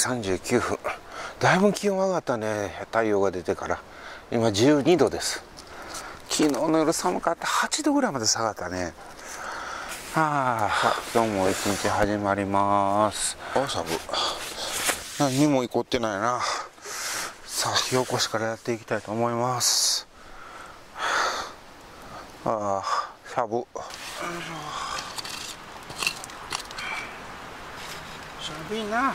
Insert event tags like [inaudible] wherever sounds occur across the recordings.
39分。だいぶ気温上がったね。太陽が出てから。今12度です。昨日の夜寒かった。8度ぐらいまで下がったね。はあ。今日も一日始まります。あサブ何にも怒ってないな。さあ火起こしからやっていきたいと思います。あ。あ寒寒いな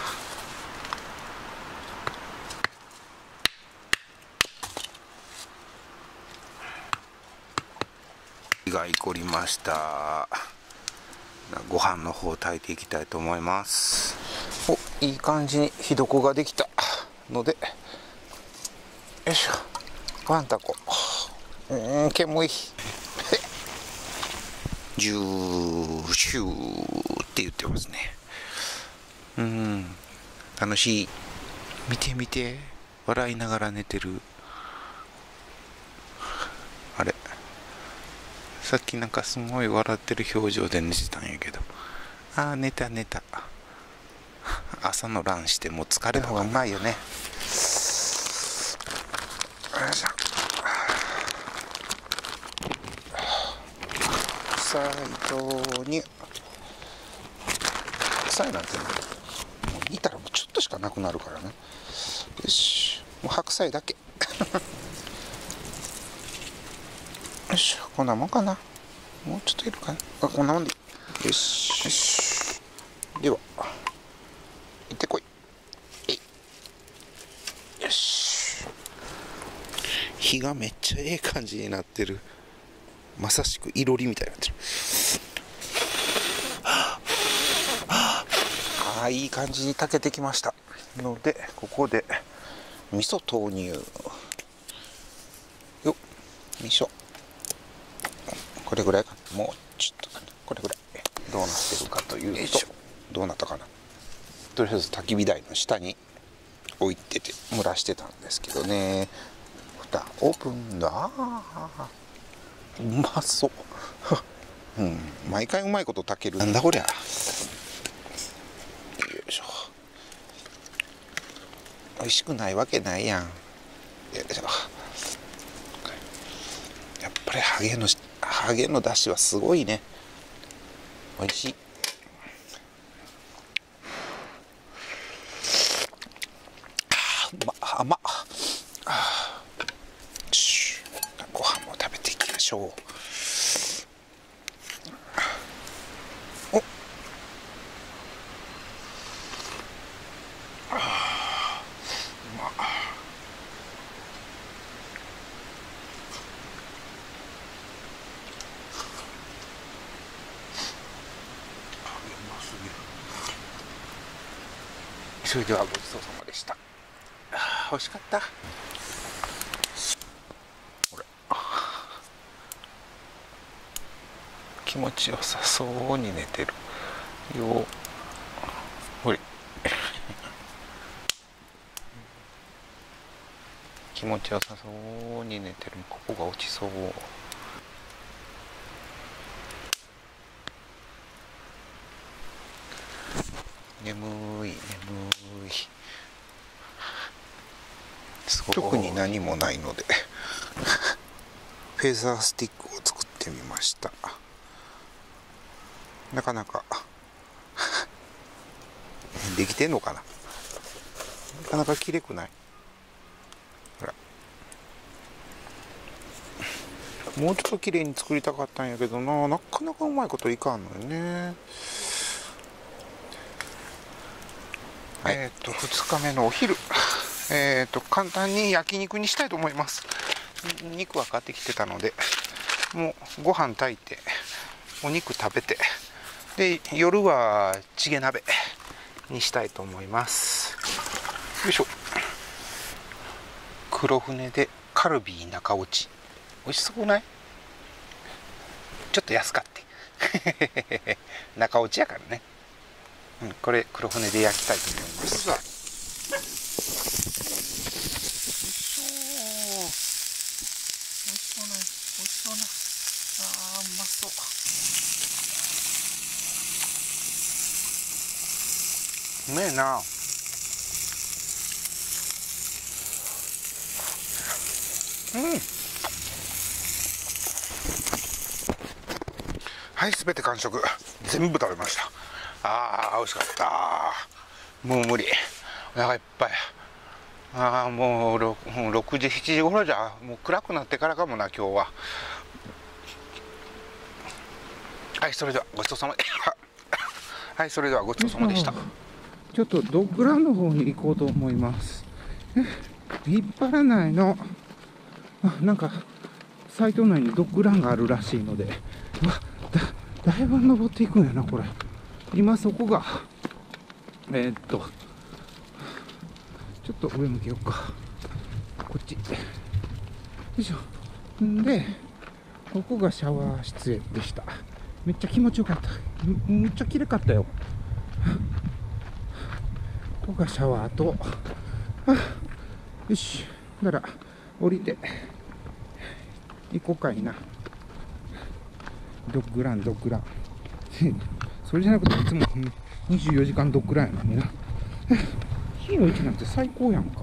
がいこりました。ご飯の方炊いていきたいと思います。おいい感じに火床ができたので。よいしょ。ワンタコう。ん煙。い [laughs] ジューシューって言ってますね。うん。楽しい。見て見て。笑いながら寝てるあれさっきなんかすごい笑ってる表情で寝てたんやけど。ああ寝た寝た。朝のランしてもう疲れの方がうまいよね。よいしょ。臭い豆乳臭いなんてもう煮たらもうちょっとしかなくなるからね。よし。もう白菜だけ。よしこんなもんかな。もうちょっといるかな。あこんなもんで。いいよし。よしでは行ってこい。よし。火がめっちゃええ感じになってる。まさしくいろりみたいになってる。ああいい感じに炊けてきました。のでここで味噌投入。よっ味噌これぐらいかな。もうちょっとこれぐらい。どうなってるかというとどうなったかな。とりあえず焚き火台の下に置いてて蒸らしてたんですけどね。蓋オープンだ。うまそう。[laughs] うん。毎回うまいこと炊けるなんだこりゃ。よいしょ。美味しくないわけないやん。よいしょ。やっぱりハゲの揚げの出汁はすごいね。美味しいあうま甘っあご飯も食べていきましょうおあうまっそれではごちそうさまでした。あー美味しかった。ほら。気持ちよさそうに寝てる。よほれ。気持ちよさそうに寝てる。ここが落ちそう。眠い眠い。特に何もないので。フェザースティックを作ってみました。なかなか。できてんのかな。なかなか綺麗くない。ほら。もうちょっと綺麗に作りたかったんやけどな。なかなかうまいこといかんのよね。えっ、と2日目のお昼えっ、と簡単に焼肉にしたいと思います。肉は買ってきてたのでもうご飯炊いてお肉食べてで夜はチゲ鍋にしたいと思います。よいしょ。黒船でカルビー中落ち。美味しそうない？ちょっと安かって。[laughs] 中落ちやからね、うん、これ黒骨で焼きたいと思いますよいしょよいしょなよいしょなあーうまそううめえな。うん。はいすべて完食。全部食べました。あー美味しかった。もう無理。お腹いっぱい。ああもう 6, 6時7時頃じゃもう暗くなってからかもな今日は。はいそれではごちそうさまではいそれではごちそうさまでした。ちょっとドッグランの方に行こうと思います。引っ張らないの。あなんかサイト内にドッグランがあるらしいので。わだだいぶ登っていくんやなこれ。今そこが。えー、っと。ちょっと上向けようか。こっち。よいしょ。んでここがシャワー室でした。めっちゃ気持ちよかった。めっちゃ綺麗かったよ。ここがシャワーとよしだから降りて行こうかいな。ドッグランドッグラン。[laughs] それじゃなくていつも24時間ドッグランやのにな。火の位置なんて最高やんか。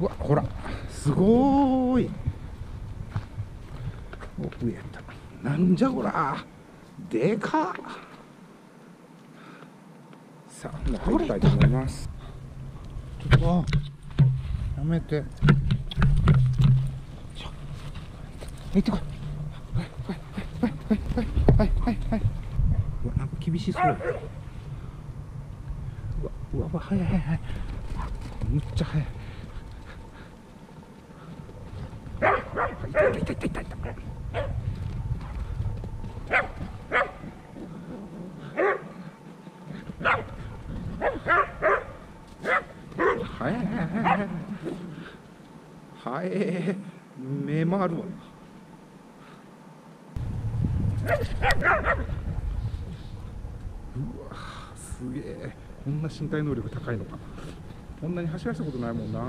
うわほらすごーい。お上やった。なんじゃこらでかっさあもう入りたいと思います。ちょっとやめて。行ってこい。はいはいはいはいはいはいうわなんか厳しそう。うわうわ早い早い。早いむっちゃ早い。いたいたいたいたいたいたはいはいはいはいはい目もあるわうわすげえこんな身体能力高いのかこんなに走らせたことないもんな。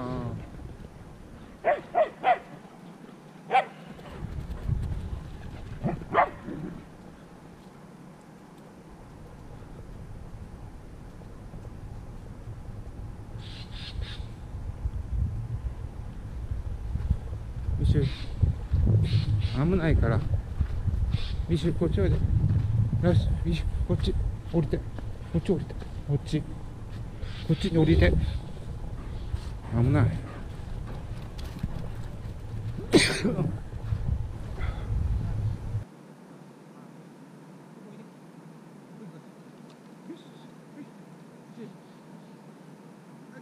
ミシュ危ないから。ミシュこっちおいで。よしミシュこっち降りて。こっち降りて。こっち。こっちに降りて。危ないで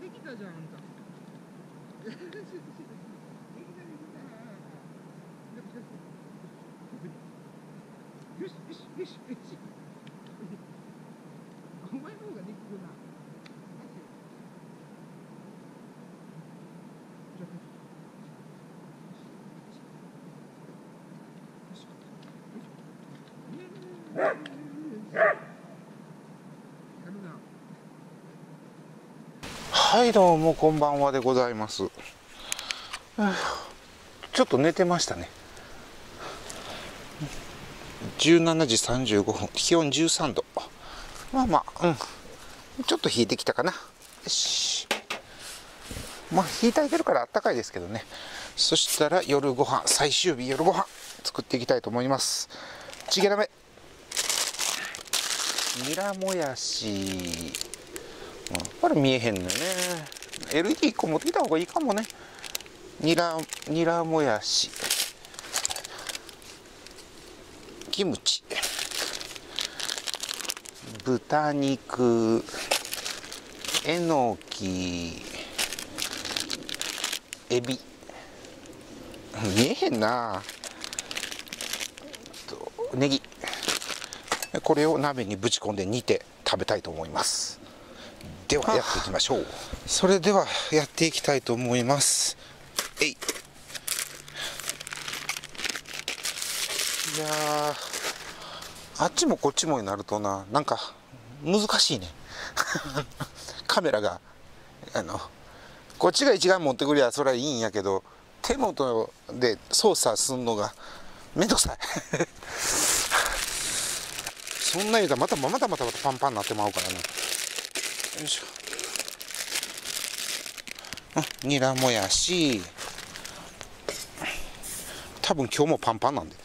きたじゃんあんたよしよしよしよしお前の方ができるなはいどうもこんばんはでございます。ちょっと寝てましたね。17時35分気温13度まあまあうん。ちょっと冷えてきたかな。よし。まあ冷えたいてるからあったかいですけどね。そしたら夜ご飯最終日夜ご飯作っていきたいと思います。チゲラメニラもやしうんこれ見えへんのよね。LED1 個持ってきた方がいいかもね。ニラニラもやしキムチ。豚肉。えのきエビ。見えへんな。とネギ。これを鍋にぶち込んで煮て食べたいと思います。ではやっていきましょう。それではやっていきたいと思います。えい。いやーあっちもこっちもになるとななんか難しいね。[laughs] カメラがあのこっちが一眼持ってくりゃそれはいいんやけど手元で操作すんのがめんどくさいそんな言うたらまたまたまたまたパンパンになってまうからね。よいしょ。うんニラもやし。多分今日もパンパンなんで。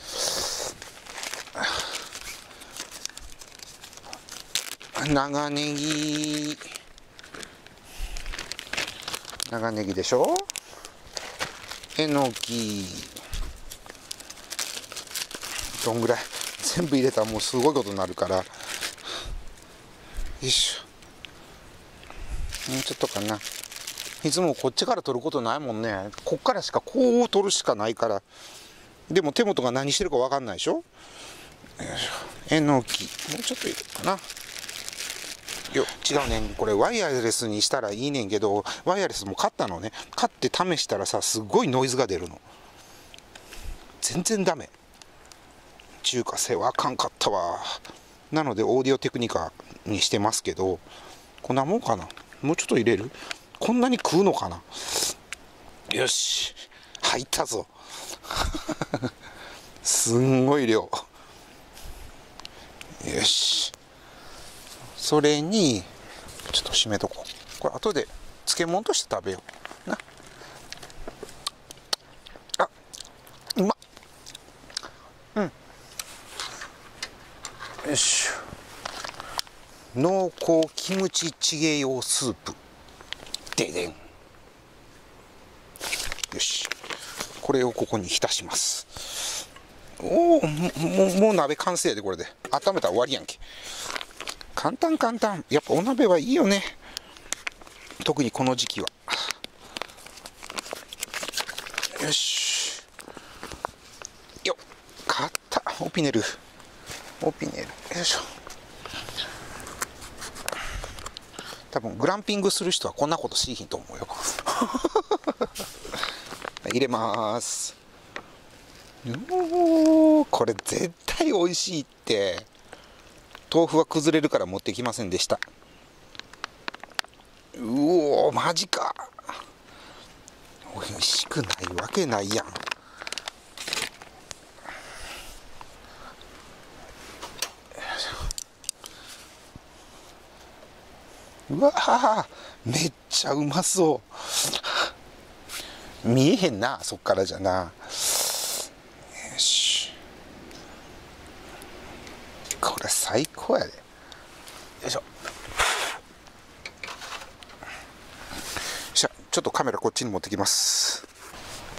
長ネギ。長ネギでしょ？えのき。どんぐらい？全部入れたらもうすごいことになるから。よいしょ。もうちょっとかな。いつもこっちから取ることないもんね。こっからしかこう取るしかないから。でも手元が何してるか分かんないでしょ。えのき。もうちょっと入れるかな。よ違うね。これワイヤレスにしたらいいねんけどワイヤレスも買ったのね。買って試したらさすごいノイズが出るの。全然ダメ。中華製はあかんかったわ。なのでオーディオテクニカにしてますけどこんなもんかな？もうちょっと入れる？こんなに食うのかな？よし。入ったぞ。[laughs] すんごい量。よし。それにちょっと締めとこう。これ後で漬物として食べよう。なあうまっうんよし濃厚キムチチゲ用スープ。ででん。よし。これをここに浸します。おおもうもう鍋完成でこれで。温めたら終わりやんけ。簡単簡単。やっぱお鍋はいいよね。特にこの時期は。よし。よっ。買った。オピネル。オピネル。よいしょ。多分グランピングする人はこんなことしいひんと思うよ。[laughs] 入れます。おこれ絶対美味しいって。豆腐は崩れるから持ってきませんでした。うおマジか。美味しくないわけないやん。うわめっちゃうまそう。見えへんなそっからじゃな。よし。これ最高やで。よいしょ。よっしゃちょっとカメラこっちに持ってきます。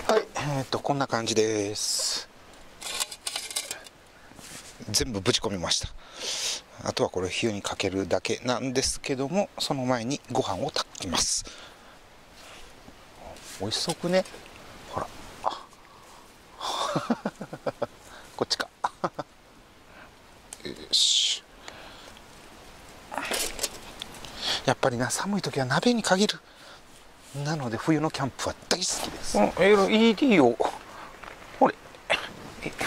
はい。えー、っとこんな感じです。全部ぶち込みました。あとはこれ火にかけるだけなんですけどもその前にご飯を炊きます。美味しそうくね。ほら。[laughs] こっちか。よし。やっぱりな寒い時は鍋に限る。なので冬のキャンプは大好きです、うん、LED を。ほれ。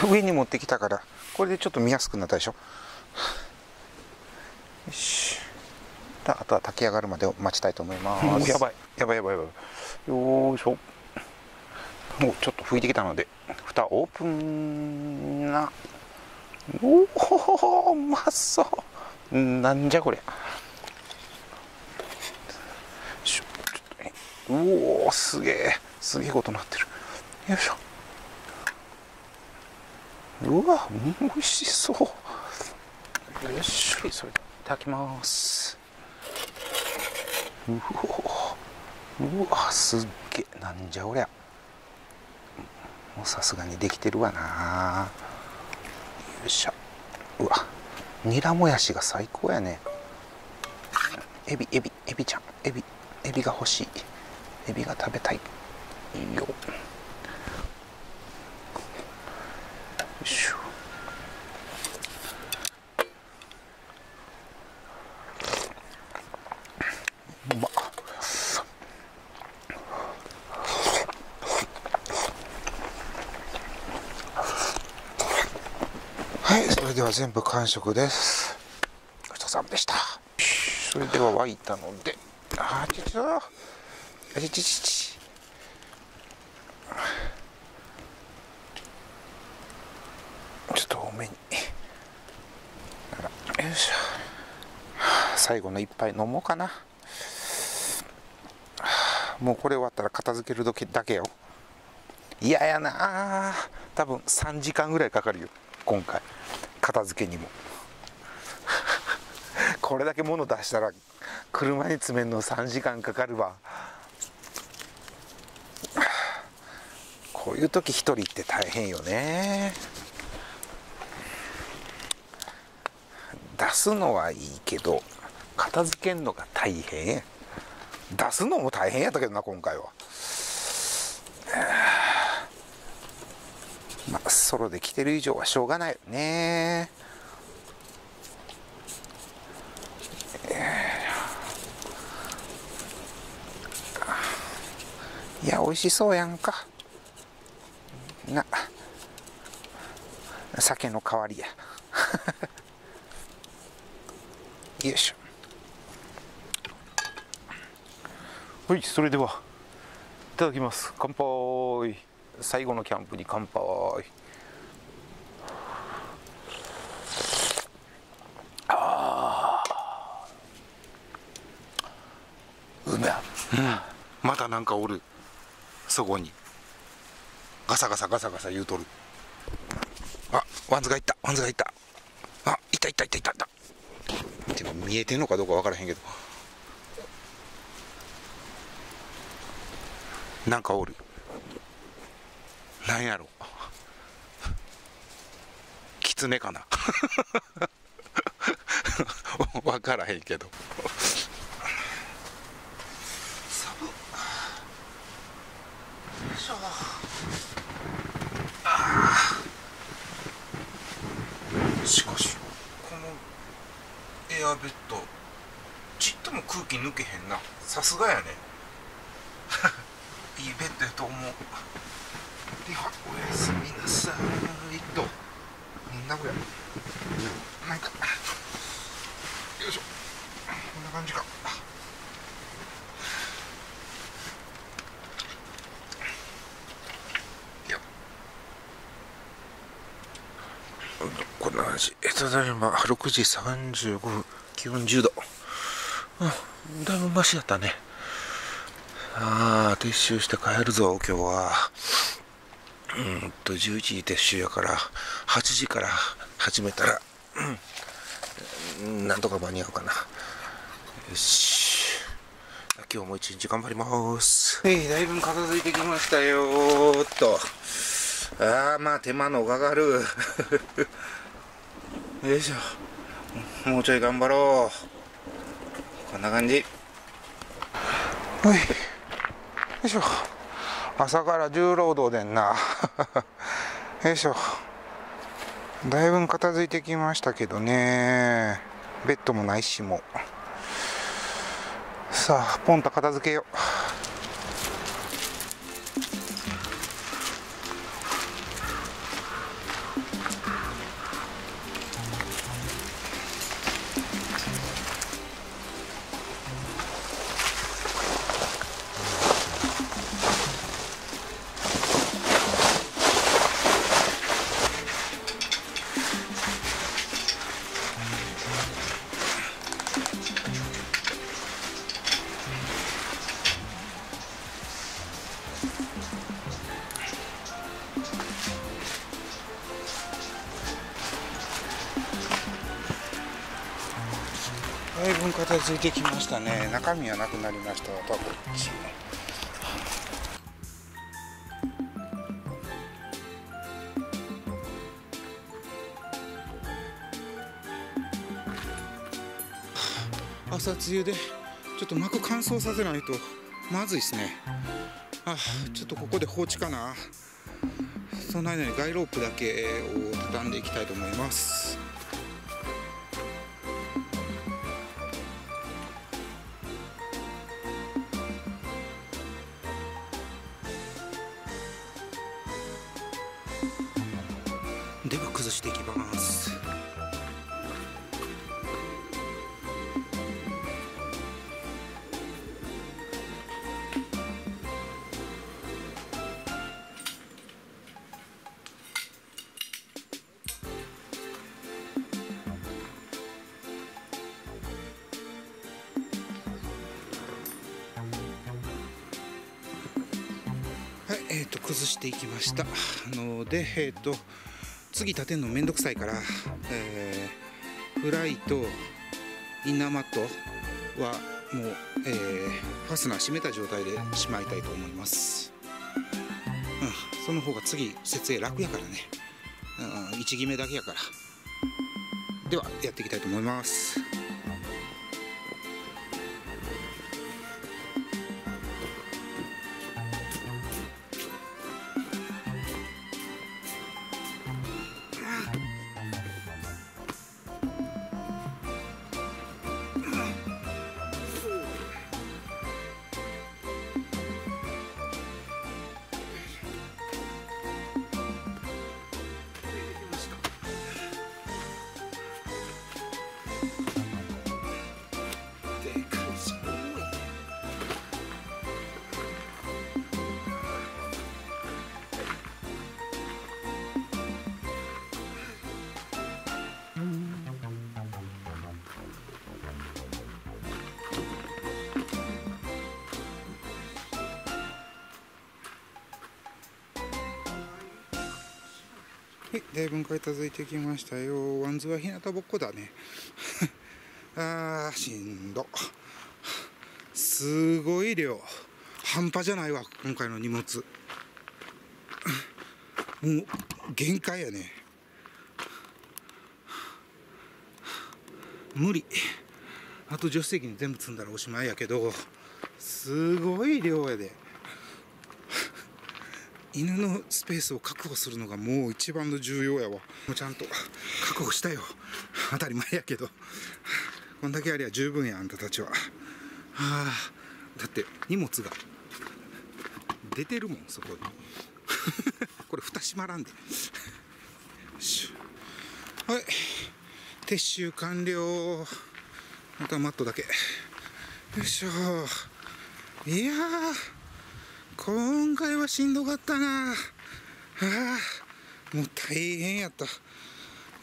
上に持ってきたからこれでちょっと見やすくなったでしょ。よし。あとは炊き上がるまで待ちたいと思います。やばい。やばいやばいやばい。よいしょ。もうちょっと拭いてきたので蓋オープンな。おおうまそう。なんじゃこりゃ。おおすげえ。すげえことなってる。よいしょ。うわ美味しそう。よしそれでいただきます。うおうわすっげえなんじゃおりゃ。もうさすがにできてるわな。よいしょ。うわニラもやしが最高やね。エビエビエビちゃん。エビエビが欲しい。エビが食べたい。よよいしょうまはいそれれでは全部完食です。ごちそうさまでした。それでは沸いたので。あちちょあちちちちちょっと多めに。よいしょ。最後の一杯飲もうかな。もうこれ終わったら片付けるだけだけよ。嫌やな多分3時間ぐらいかかるよ。今回。片付けにも。これだけ物出したら車に詰めるの3時間かかるわ。こういう時一人って大変よね。出すのはいいけど片付けんのが大変。出すのも大変やったけどな今回はまあソロで来てる以上はしょうがないよね。いや美味しそうやんか。な。酒の代わりや。[laughs] よいしょ。はいそれでは。いただきます。乾杯。最後のキャンプに乾杯あーうめうんまたなんかおる。そこに。ガサガサガサガサ言うとる。あワンズがいった。ワンズがいった。あいたいたいたいたいた。てか見えてんのかどうか分からへんけど。なんかおる。なんやろ。キツネかな。[laughs] 分からへんけど寒っよいしょあーしかしこのエアベッドちっとも空気抜けへんな。さすがやね。[laughs] いいベッドやと思う。ではおやすみなさいと。名古屋なんかよいしょ。こんな感じかいやこんな感じえただいま6時35分気温10度うんだいぶマシだったね。ああ撤収して帰るぞ今日は。うんと11時撤収やから8時から始めたらうんなんとか間に合うかな。よし。今日も一日頑張ります。はいだいぶ片付いてきましたよーっと。ああまあ手間のかかるよいしょ。もうちょい頑張ろう。こんな感じ。はい。よいしょ。朝から重労働でんな。[laughs] よいしょ。だいぶ片付いてきましたけどね。ベッドもないしも。さあポンと片付けよう。だいぶ片付いてきましたね。中身はなくなりました。あとはこっち？朝露でちょっと膜乾燥させないとまずいですね。あちょっとここで放置かな。その間にガイロープだけを畳んでいきたいと思います。した。のでえっ、と次立てるのめんどくさいから、えーフライとインナーマットはもう、えーファスナー閉めた状態でしまいたいと思います、うん、その方が次設営楽やからね、うん、1決めだけやから。ではやっていきたいと思います。はい、だいぶん片付いてきましたよ。ワンズは日向ぼっこだね。[laughs] あー、しんど。すごい量。半端じゃないわ、今回の荷物。[laughs] もう、限界やね。無理。あと助手席に全部積んだらおしまいやけど、すごい量やで。犬のスペースを確保するのがもう一番の重要やわ。もうちゃんと確保したよ。当たり前やけど。こんだけありゃ十分やあんたたちは。はあ。だって荷物が出てるもんそこに。[laughs] これ蓋閉まらんで。よしはい。撤収完了。またマットだけ。よいしょ。いや今回はしんどかったな。あもう大変やった、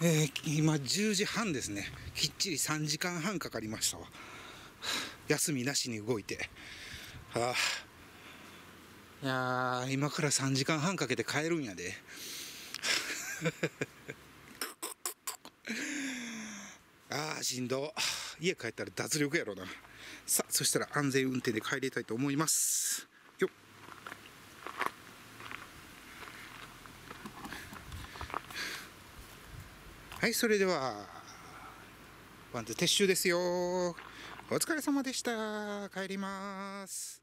えー今10時半ですね。きっちり3時間半かかりましたわ。休みなしに動いて。ああ。いや今から3時間半かけて帰るんやで。[laughs] ああしんど。家帰ったら脱力やろな。さあそしたら安全運転で帰りたいと思います。はいそれではワンズ撤収ですよ。お疲れ様でした。帰ります。